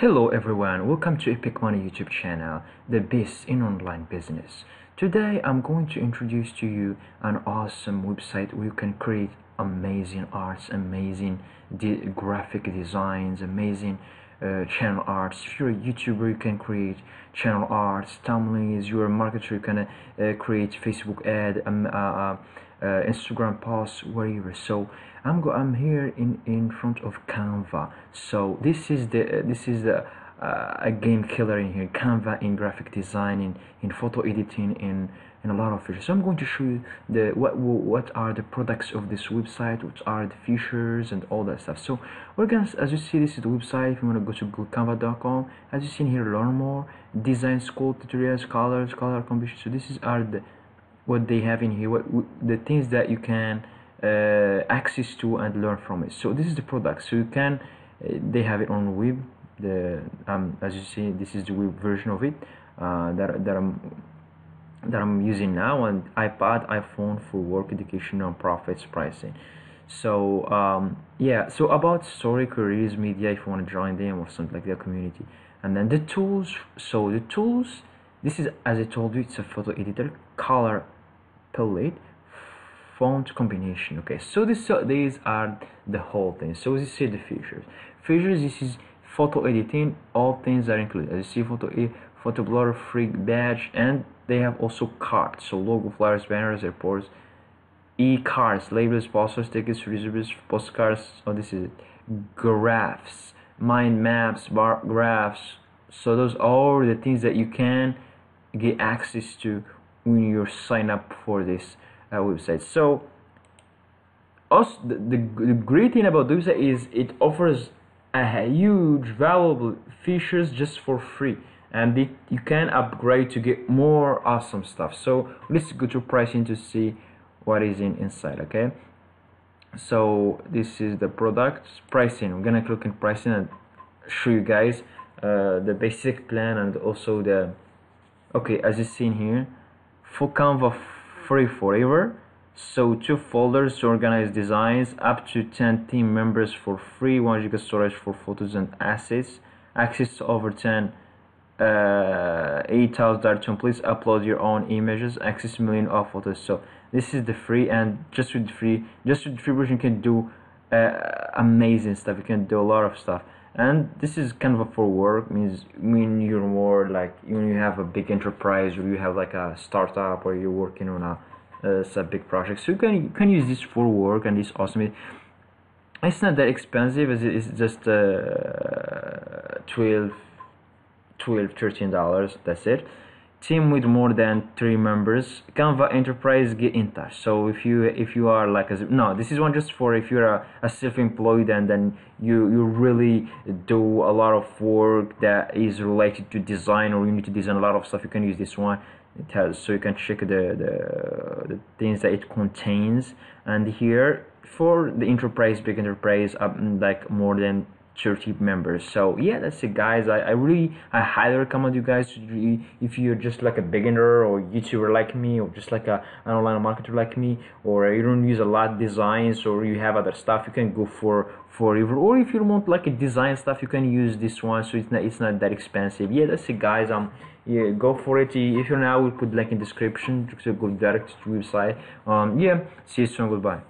Hello everyone, welcome to Epic Money YouTube channel, the best in online business. Today I'm going to introduce to you an awesome website where you can create amazing arts, amazing de graphic designs, amazing uh, channel arts. If you're a YouTuber, you can create channel arts, thumbnails. You're a marketer, you can uh, create Facebook ad, um, uh, uh, uh Instagram posts, whatever. So I'm go I'm here in in front of Canva. So this is the this is the uh, a game killer in here. Canva in graphic design in, in photo editing in in a lot of features. So i'm going to show you the what what are the products of this website what are the features and all that stuff. So we're gonna as you see this is the website. If you want to go to canva.com as you see in here learn more design school tutorials colors color combinations. So this is are the what they have in here what the things that you can uh, access to and learn from it. So this is the product. So you can uh, they have it on web the um, as you see this is the web version of it uh, that, that I'm that I'm using now on iPad iPhone for work education and profits pricing. So um, yeah so about story careers media if you want to join them or something like their community. And then the tools so the tools this is as I told you it's a photo editor color palette font combination okay. So this so these are the whole thing. So you see the features. Features this is photo editing. All things are included. As you see photo e photo blur free badge and they have also cards. So logo flyers banners airports e-cards labels posters tickets reserves postcards. Oh this is it. Graphs mind maps bar graphs. So those are the things that you can get access to when you sign up for this uh, website. So also the, the, the great thing about this is it offers a huge valuable features just for free. And it, you can upgrade to get more awesome stuff. So let's go to pricing to see what is in inside okay? So this is the product pricing. I'm gonna click in pricing and show you guys uh, the basic plan and also the okay as you see in here for canva free forever. So two folders to organize designs up to 10 team members for free 1 giga storage for photos and assets access to over 10 uh, 8000 please upload your own images access million of photos. So this is the free and just with free just with free version you can do uh, amazing stuff. You can do a lot of stuff and this is kind of a for work means when you're more like when you have a big enterprise or you have like a startup or you're working on a uh, big project. So you can you can use this for work and this awesome. It's not that expensive it's just uh, 12 12 13 dollars. That's it team with more than three members canva enterprise get in touch. So if you if you are like a no this is one just for if you're a, a self-employed and then you you really do a lot of work that is related to design or you need to design a lot of stuff you can use this one. It has so you can check the, the, the things that it contains. And here for the enterprise big enterprise um, like more than 30 members. So yeah that's it guys. I, I really I highly recommend you guys if you're just like a beginner or youtuber like me or just like a, an online marketer like me or you don't use a lot of designs or you have other stuff you can go for for or if you want like a design stuff you can use this one. So it's not it's not that expensive. Yeah that's it guys. Um yeah go for it. If you're now we'll put link in description. To go direct to website. Um yeah see you soon. Goodbye